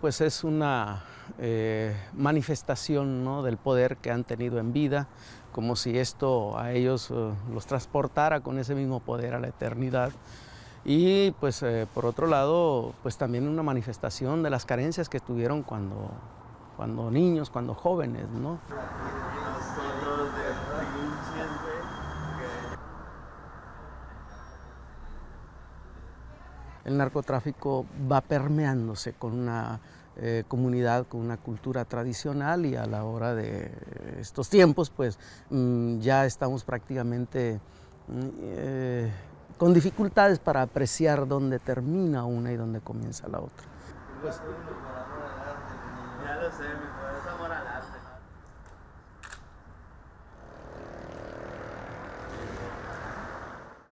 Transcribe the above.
Pues es una eh, manifestación ¿no? del poder que han tenido en vida, como si esto a ellos eh, los transportara con ese mismo poder a la eternidad. Y pues eh, por otro lado, pues también una manifestación de las carencias que tuvieron cuando, cuando niños, cuando jóvenes, ¿no? el narcotráfico va permeándose con una eh, comunidad, con una cultura tradicional y a la hora de estos tiempos, pues mm, ya estamos prácticamente mm, eh, con dificultades para apreciar dónde termina una y dónde comienza la otra. Eu sei, meu lá.